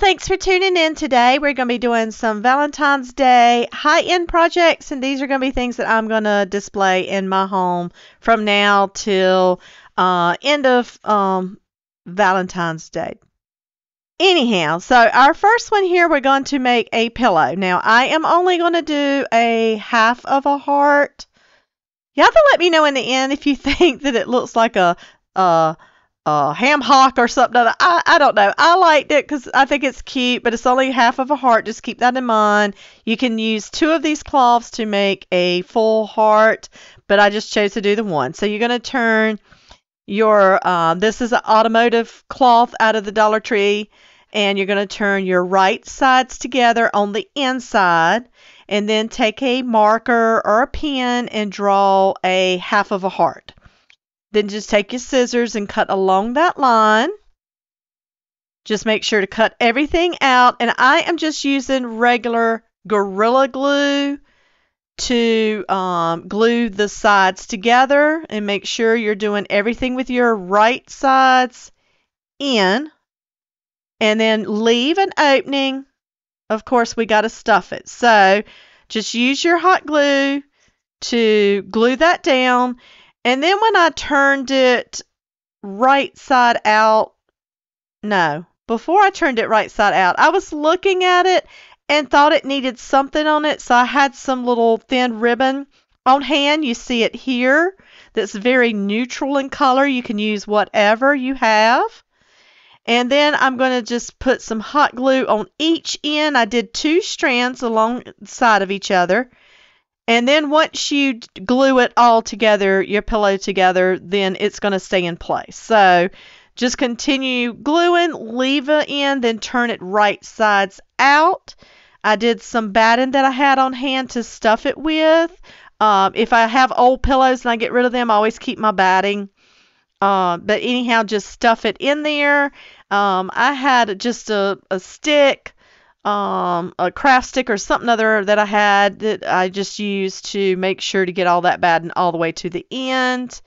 thanks for tuning in today. We're going to be doing some Valentine's Day high end projects, and these are going to be things that I'm going to display in my home from now till uh, end of um, Valentine's Day. Anyhow, so our first one here, we're going to make a pillow. Now, I am only going to do a half of a heart. You have to let me know in the end if you think that it looks like a, a uh, ham hock or something. I, I don't know. I liked it because I think it's cute, but it's only half of a heart. Just keep that in mind. You can use two of these cloths to make a full heart, but I just chose to do the one. So you're going to turn your, um, this is an automotive cloth out of the Dollar Tree, and you're going to turn your right sides together on the inside, and then take a marker or a pen and draw a half of a heart. Then just take your scissors and cut along that line. Just make sure to cut everything out. And I am just using regular Gorilla Glue to um, glue the sides together and make sure you're doing everything with your right sides in. And then leave an opening. Of course, we got to stuff it. So just use your hot glue to glue that down and then when I turned it right side out, no, before I turned it right side out, I was looking at it and thought it needed something on it. So I had some little thin ribbon on hand. You see it here that's very neutral in color. You can use whatever you have. And then I'm going to just put some hot glue on each end. I did two strands alongside of each other. And then once you glue it all together, your pillow together, then it's going to stay in place. So just continue gluing, leave it in, then turn it right sides out. I did some batting that I had on hand to stuff it with. Um, if I have old pillows and I get rid of them, I always keep my batting. Uh, but anyhow, just stuff it in there. Um, I had just a, a stick um, a craft stick or something other that I had that I just used to make sure to get all that batting all the way to the end.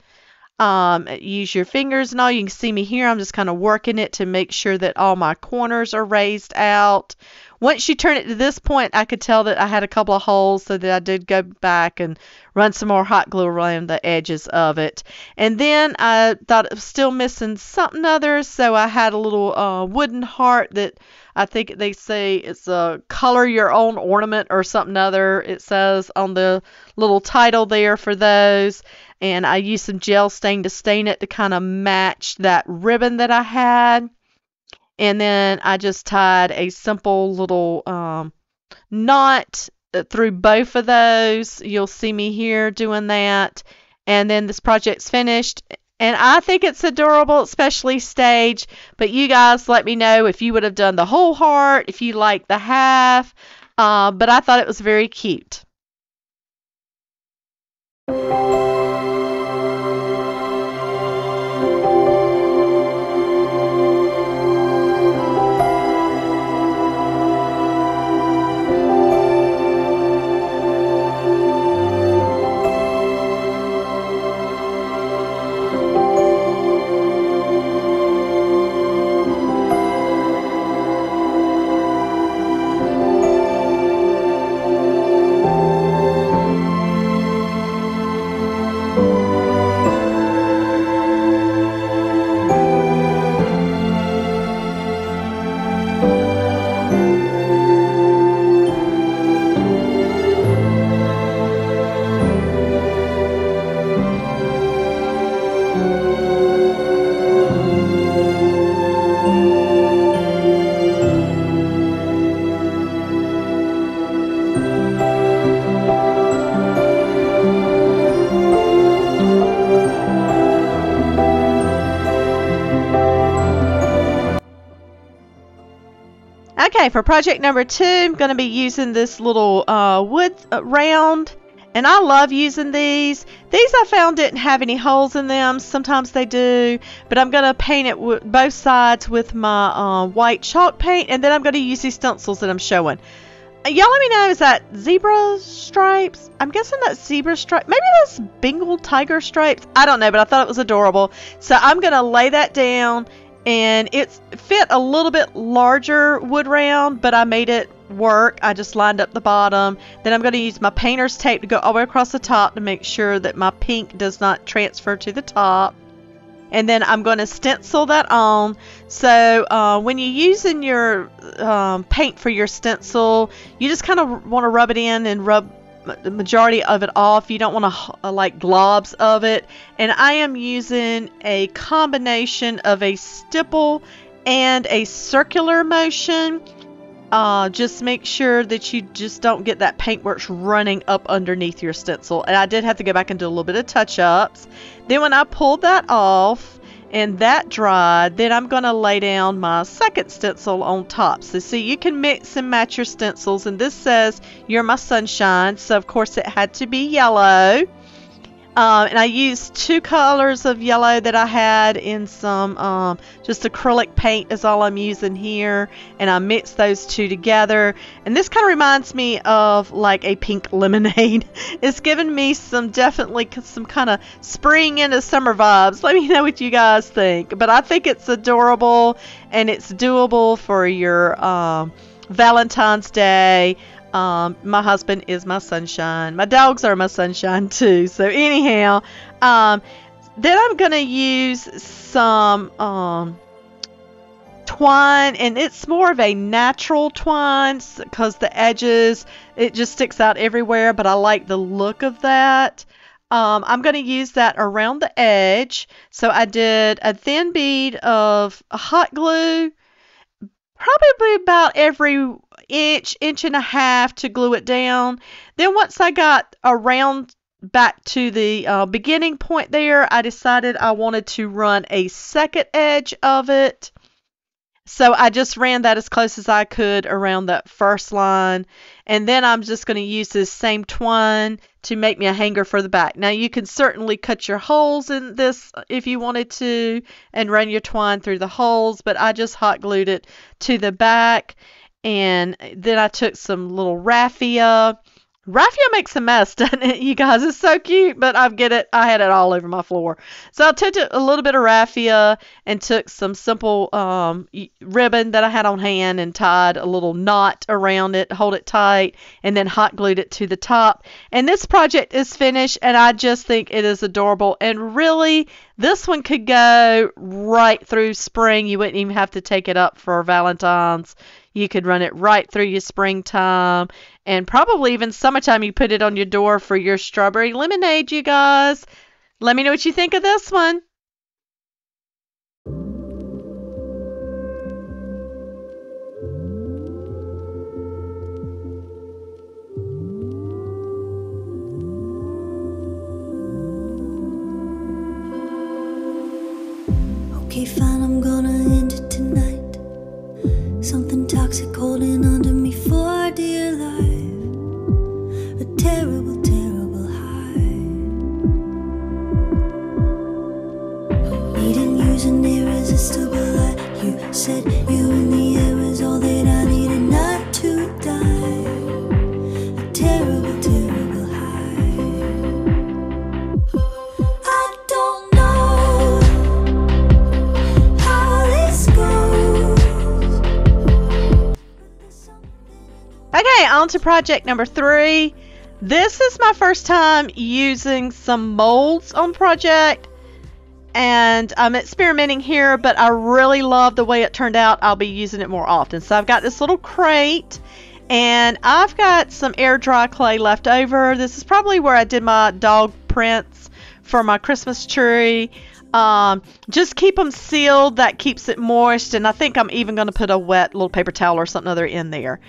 Um, use your fingers and all. You can see me here. I'm just kind of working it to make sure that all my corners are raised out. Once you turn it to this point, I could tell that I had a couple of holes, so that I did go back and run some more hot glue around the edges of it. And then I thought it was still missing something other, so I had a little uh, wooden heart that I think they say it's a color your own ornament or something other. It says on the little title there for those. And I used some gel stain to stain it to kind of match that ribbon that I had. And then I just tied a simple little um, knot through both of those. You'll see me here doing that. And then this project's finished and I think it's adorable, especially stage. But you guys let me know if you would have done the whole heart, if you like the half. Uh, but I thought it was very cute. Okay, for project number two, I'm going to be using this little uh, wood uh, round. And I love using these. These I found didn't have any holes in them. Sometimes they do. But I'm going to paint it both sides with my uh, white chalk paint. And then I'm going to use these stencils that I'm showing. Uh, y'all let me know, is that zebra stripes? I'm guessing that's zebra stripe. Maybe that's Bengal tiger stripes. I don't know, but I thought it was adorable. So I'm going to lay that down and it fit a little bit larger wood round, but I made it work. I just lined up the bottom. Then I'm going to use my painter's tape to go all the way across the top to make sure that my pink does not transfer to the top. And then I'm going to stencil that on. So uh, when you're using your um, paint for your stencil, you just kind of want to rub it in and rub the majority of it off. You don't want to uh, like globs of it. And I am using a combination of a stipple and a circular motion. Uh, just make sure that you just don't get that paintworks running up underneath your stencil. And I did have to go back and do a little bit of touch ups. Then when I pulled that off, and that dried, then I'm going to lay down my second stencil on top. So see, you can mix and match your stencils, and this says, You're my sunshine, so of course it had to be yellow. Um, and I used two colors of yellow that I had in some um, just acrylic paint is all I'm using here. And I mixed those two together. And this kind of reminds me of like a pink lemonade. it's giving me some definitely some kind of spring into summer vibes. Let me know what you guys think. But I think it's adorable and it's doable for your um, Valentine's Day. Um, my husband is my sunshine. My dogs are my sunshine too. So anyhow, um, then I'm gonna use some um, twine, and it's more of a natural twine because the edges it just sticks out everywhere. But I like the look of that. Um, I'm going to use that around the edge. So I did a thin bead of hot glue, probably about every inch, inch and a half to glue it down. Then once I got around back to the uh, beginning point there, I decided I wanted to run a second edge of it. So I just ran that as close as I could around that first line. And then I'm just going to use this same twine to make me a hanger for the back. Now you can certainly cut your holes in this uh, if you wanted to and run your twine through the holes, but I just hot glued it to the back and uh, then I took some little raffia. Raffia makes a mess, doesn't it, you guys? It's so cute, but I get it. I had it all over my floor. So I took a little bit of raffia and took some simple um, ribbon that I had on hand and tied a little knot around it, hold it tight, and then hot glued it to the top. And this project is finished, and I just think it is adorable. And really, this one could go right through spring. You wouldn't even have to take it up for Valentine's you could run it right through your springtime and probably even summertime. You put it on your door for your strawberry lemonade, you guys. Let me know what you think of this one. Okay, on to project number three. This is my first time using some molds on project and I'm experimenting here, but I really love the way it turned out. I'll be using it more often. So I've got this little crate and I've got some air dry clay left over. This is probably where I did my dog prints for my Christmas tree. Um, just keep them sealed. That keeps it moist. And I think I'm even going to put a wet little paper towel or something other in there.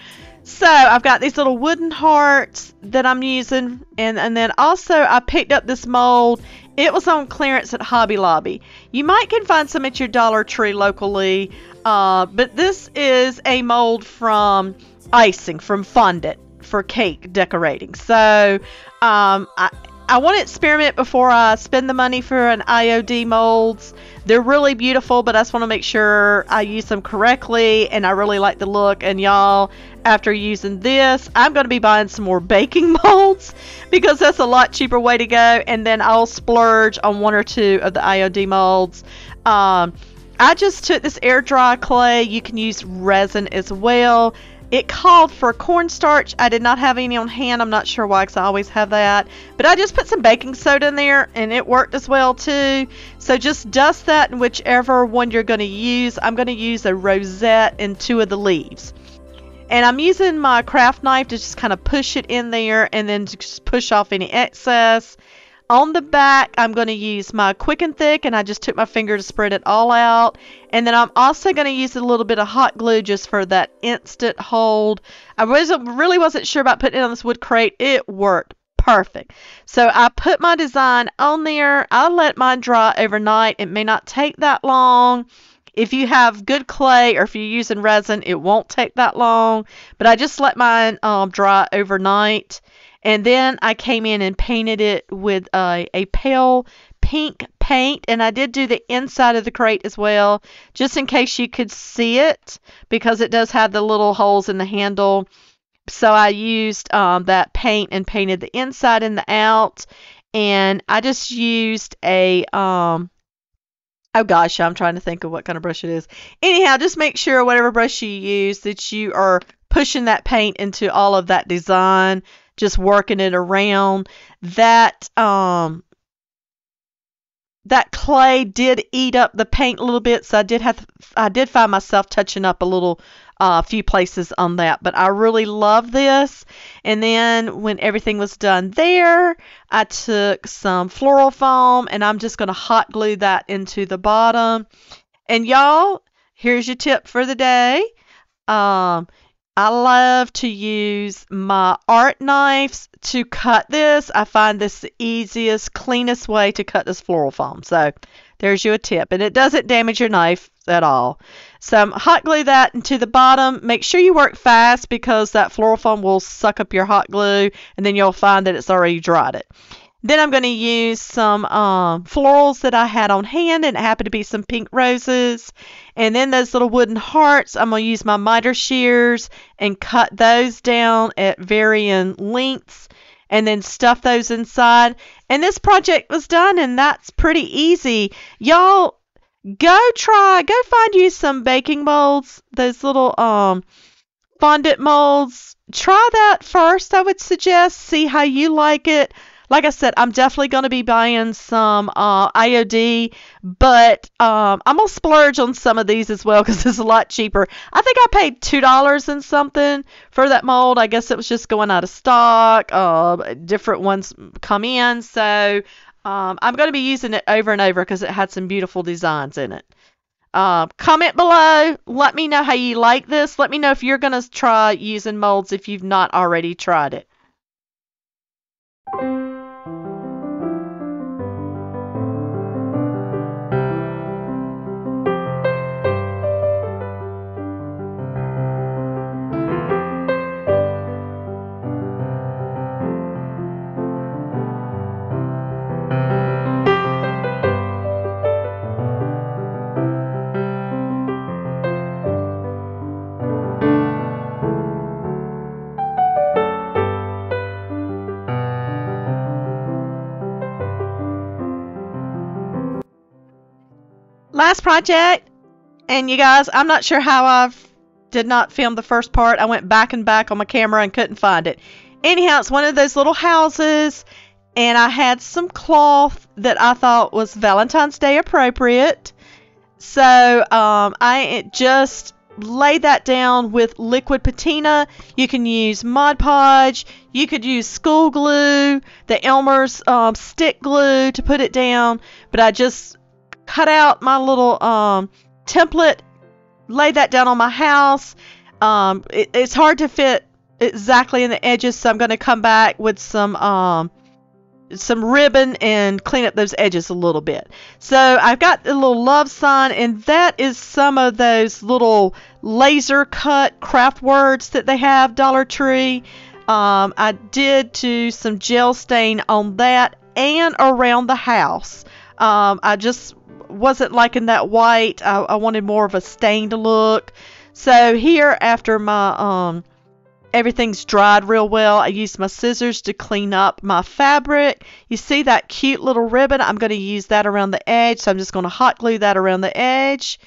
So I've got these little wooden hearts that I'm using, and, and then also I picked up this mold. It was on clearance at Hobby Lobby. You might can find some at your Dollar Tree locally, uh, but this is a mold from icing, from fondant for cake decorating. So um, I, I want to experiment before I spend the money for an IOD molds. They're really beautiful, but I just want to make sure I use them correctly and I really like the look. And y'all, after using this, I'm going to be buying some more baking molds because that's a lot cheaper way to go. And then I'll splurge on one or two of the IOD molds. Um, I just took this air dry clay. You can use resin as well. It called for cornstarch. I did not have any on hand. I'm not sure why, because I always have that. But I just put some baking soda in there, and it worked as well too. So just dust that in whichever one you're going to use. I'm going to use a rosette and two of the leaves. And I'm using my craft knife to just kind of push it in there and then just push off any excess. On the back, I'm going to use my Quick and Thick, and I just took my finger to spread it all out. And then I'm also going to use a little bit of hot glue just for that instant hold. I wasn't, really wasn't sure about putting it on this wood crate. It worked perfect. So I put my design on there. I let mine dry overnight. It may not take that long. If you have good clay or if you're using resin, it won't take that long. But I just let mine um, dry overnight. And then I came in and painted it with a, a pale pink paint. And I did do the inside of the crate as well, just in case you could see it, because it does have the little holes in the handle. So I used um, that paint and painted the inside and the out. And I just used a um, Oh gosh, I'm trying to think of what kind of brush it is. Anyhow, just make sure whatever brush you use that you are pushing that paint into all of that design just working it around. That um that clay did eat up the paint a little bit, so I did have I did find myself touching up a little a uh, few places on that, but I really love this. And then when everything was done there, I took some floral foam and I'm just going to hot glue that into the bottom. And y'all, here's your tip for the day. Um, I love to use my art knives to cut this. I find this the easiest, cleanest way to cut this floral foam. So there's your tip. And it doesn't damage your knife at all. So I'm hot glue that into the bottom. Make sure you work fast because that floral foam will suck up your hot glue and then you'll find that it's already dried it. Then I'm going to use some um, florals that I had on hand, and it happened to be some pink roses. And then those little wooden hearts, I'm going to use my miter shears and cut those down at varying lengths and then stuff those inside. And this project was done, and that's pretty easy. Y'all, go try, go find you some baking molds, those little um fondant molds. Try that first, I would suggest. See how you like it like I said, I'm definitely going to be buying some uh, IOD, but um, I'm going to splurge on some of these as well because it's a lot cheaper. I think I paid $2 and something for that mold. I guess it was just going out of stock. Uh, different ones come in. So um, I'm going to be using it over and over because it had some beautiful designs in it. Uh, comment below. Let me know how you like this. Let me know if you're going to try using molds if you've not already tried it. Last project, and you guys, I'm not sure how I did not film the first part. I went back and back on my camera and couldn't find it. Anyhow, it's one of those little houses, and I had some cloth that I thought was Valentine's Day appropriate. So um, I just laid that down with liquid patina. You can use Mod Podge. You could use school glue, the Elmer's um, stick glue to put it down. But I just cut out my little um, template, lay that down on my house. Um, it, it's hard to fit exactly in the edges, so I'm going to come back with some um, some ribbon and clean up those edges a little bit. So I've got a little love sign, and that is some of those little laser cut craft words that they have Dollar Tree. Um, I did do some gel stain on that and around the house. Um, I just wasn't liking that white. I, I wanted more of a stained look. So here, after my um, everything's dried real well. I used my scissors to clean up my fabric. You see that cute little ribbon? I'm going to use that around the edge. So I'm just going to hot glue that around the edge.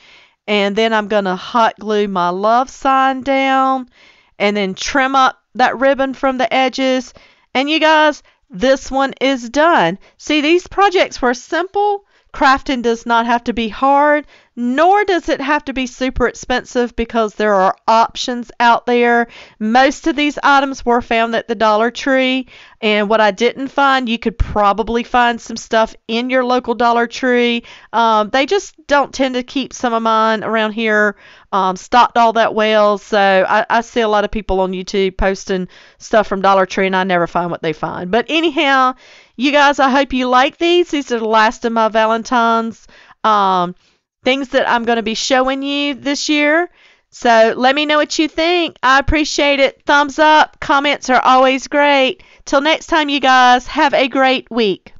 And then I'm going to hot glue my love sign down and then trim up that ribbon from the edges. And you guys, this one is done. See, these projects were simple. Crafting does not have to be hard, nor does it have to be super expensive because there are options out there. Most of these items were found at the Dollar Tree, and what I didn't find, you could probably find some stuff in your local Dollar Tree. Um, they just don't tend to keep some of mine around here um, stocked all that well. So I, I see a lot of people on YouTube posting stuff from Dollar Tree, and I never find what they find. But anyhow, you guys, I hope you like these. These are the last of my Valentine's um, things that I'm going to be showing you this year. So let me know what you think. I appreciate it. Thumbs up. Comments are always great. Till next time, you guys, have a great week.